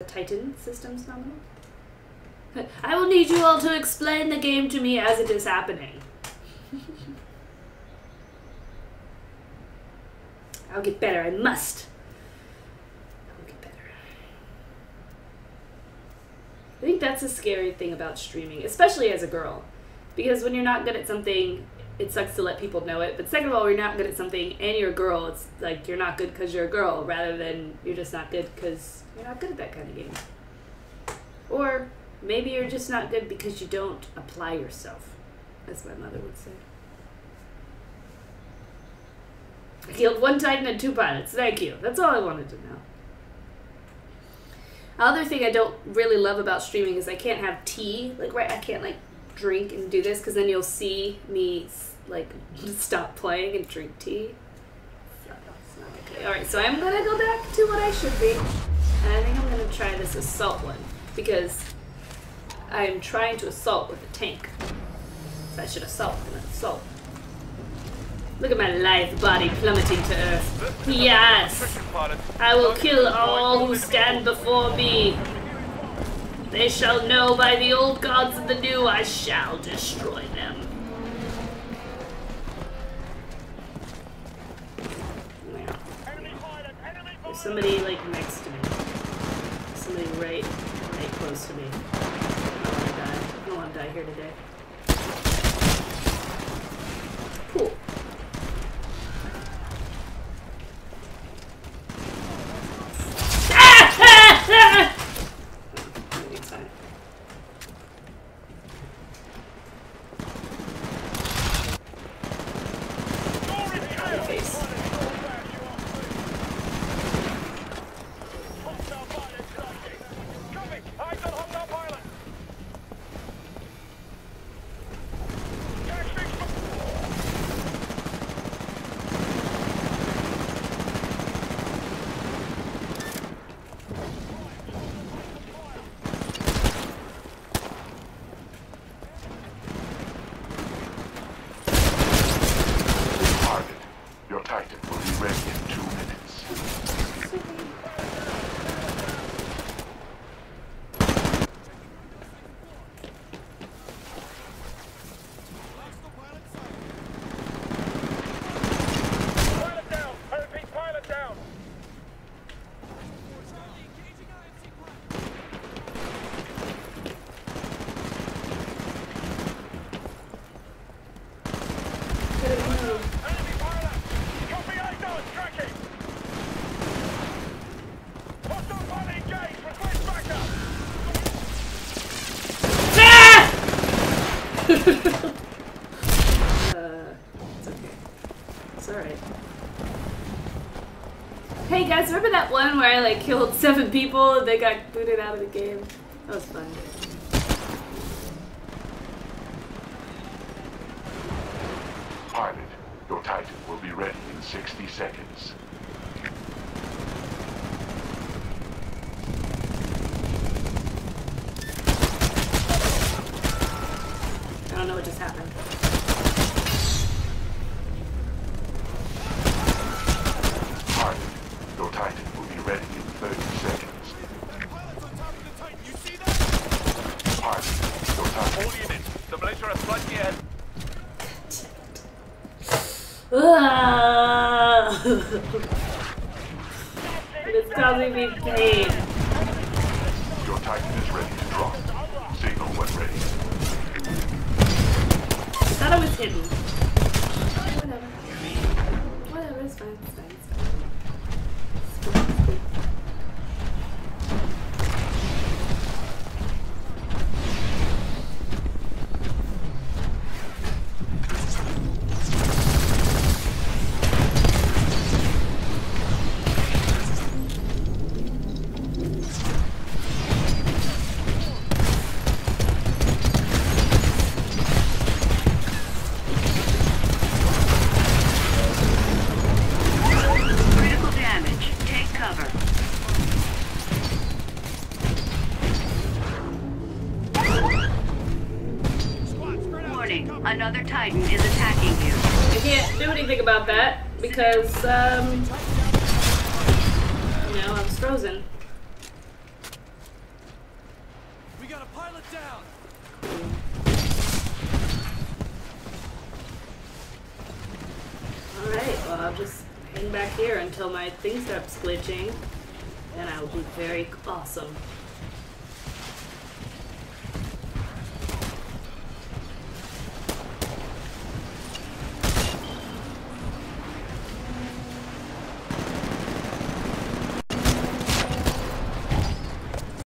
The Titan systems nominal? I will need you all to explain the game to me as it is happening. I'll get better. I must. I'll get better. I think that's a scary thing about streaming, especially as a girl. Because when you're not good at something, it sucks to let people know it. But second of all, you're not good at something and you're a girl, it's like you're not good because you're a girl rather than you're just not good because you're not good at that kind of game. Or maybe you're just not good because you don't apply yourself, as my mother would say. I killed one Titan and two pilots. Thank you. That's all I wanted to know. Other thing I don't really love about streaming is I can't have tea. Like, right, I can't, like, drink and do this because then you'll see me, like, stop playing and drink tea. Alright, so I'm gonna go back to what I should be. And I think I'm gonna try this assault one because I'm trying to assault with a tank. So I should assault with an assault. Look at my lithe body plummeting to earth. Yes! I will kill all who stand before me. They shall know by the old gods and the new I shall destroy them. Somebody like next to me. Somebody right, right close to me. I don't want to die. I don't want to die here today. Cool. will be ready in two minutes. One where I like killed seven people and they got booted out of the game. That was fun. Pilot, your Titan will be ready in 60 seconds. I don't know what just happened. It's ah! causing me pain. Your Titan is ready to drop. Signal when ready. I thought I was hidden. Whatever, Warning. Another Titan is attacking you. I can't do anything about that because, um, you know, I was frozen. We got a pilot down. Alright, well, I'll just hang back here until my thing stops glitching. and I will be very awesome.